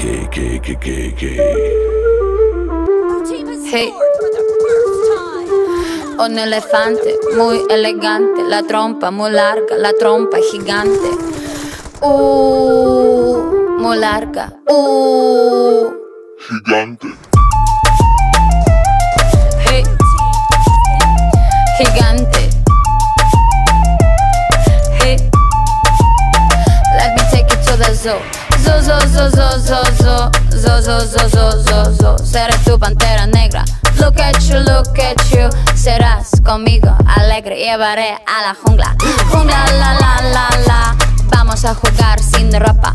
que, que, que, que, que. Hey. Un elefante muy elegante, la trompa muy larga, la trompa gigante. Uh, muy larga. Uh. Gigante. Hey. Gigante. Hey. Let me take you to the zoo. Zoo, zoo. Seré tu pantera negra. Look at you, look at you. Serás conmigo alegre. Llevaré a la jungla. Jungla, la, la, la, la. Vamos a jugar sin ropa.